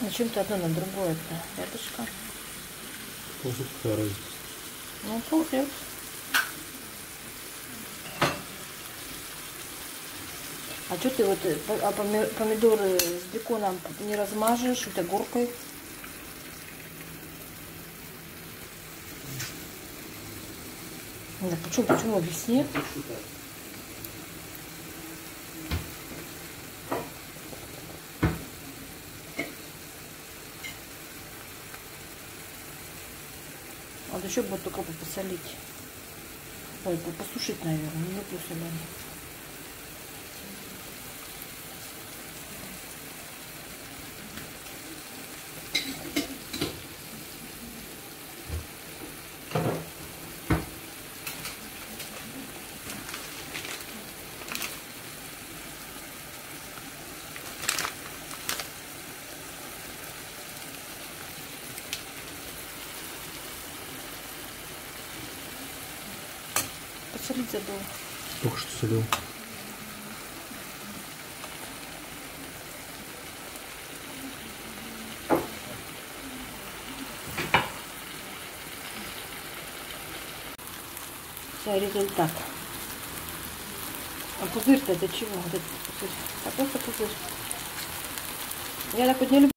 Зачем-то одно на другое-то. Рядышком. Просто какая разница. Ну, ползет. А что ты вот э, а поми- помидоры с беконом не размажешь, вот огуркой? Да почему, почему объясни? Надо еще будет только посолить. Ой, по- посушить, наверное, не посолено. Посолить забыл. Только что солил. Все, результат. А пузырь-то для чего? Этот пузырь. А просто пузырь. Я так вот не люблю.